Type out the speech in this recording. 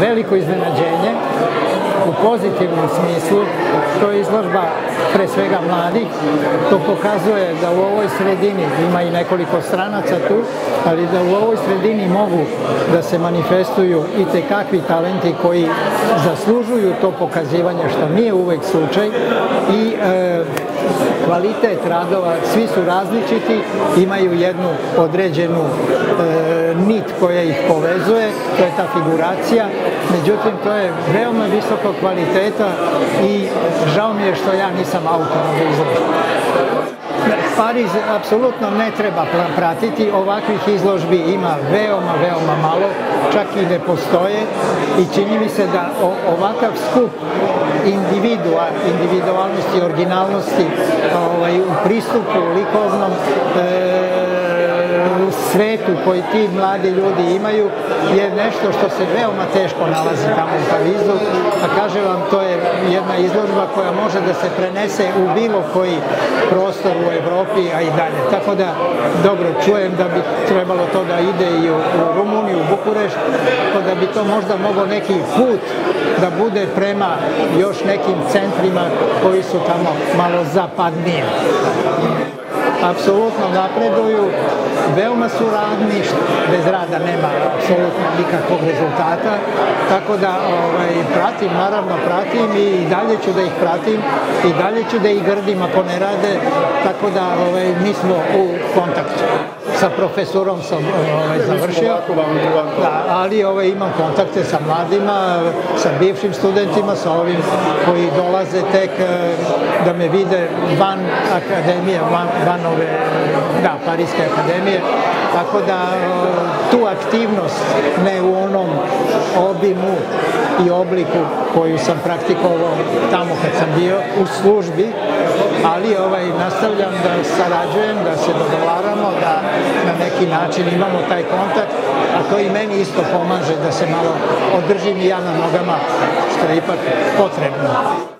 veliko iznenađenje u pozitivnom smislu. To je izložba pre svega mladih. To pokazuje da u ovoj sredini ima i nekoliko stranaca tu, ali da u ovoj sredini mogu da se manifestuju i te kakvi talenti koji zaslužuju to pokazivanje, što nije uvek slučaj. I e, kvalitet radova, svi su različiti, imaju jednu određenu e, nit koja ih povezuje, to je ta figuracija, međutim to je veoma visoko kvaliteta i žao mi je što ja nisam autor ove izložbe. Pariz apsolutno ne treba pratiti, ovakvih izložbi ima veoma, veoma malo, čak i ne postoje i čini mi se da ovakav skup individua, individualnosti, originalnosti ovaj, u pristupu likovnom e, svetu koji ti mladi ljudi imaju je nešto što se veoma teško nalazi tamo u Parizu, a kaže vam to je jedna izložba koja može da se prenese u bilo koji prostor u Evropi, a i dalje. Tako da, dobro, čujem da bi trebalo to da ide i u, Rumuniju, u Bukurešt, tako da bi to možda mogao neki put da bude prema još nekim centrima koji su tamo malo zapadnije apsolutno napreduju, veoma su radni, bez rada nema apsolutno nikakvog rezultata, tako da ovaj, pratim, naravno pratim i dalje ću da ih pratim i dalje ću da ih grdim ako ne rade, tako da ovaj, mi smo u kontaktu. Sa profesorom sam ovaj, završio, da, ali ovaj, imam kontakte sa mladima, sa bivšim studentima, sa ovim koji dolaze tek da me vide van akademije, van, van ove, da, Parijske akademije, tako da tu aktivnost ne u onom obimu i obliku koju sam praktikovao tamo kad sam bio u službi, ali ovaj, nastavljam da sarađujem, da se dogovaramo, da na neki način imamo taj kontakt, a to i meni isto pomaže da se malo održim i ja na nogama, što je ipak potrebno.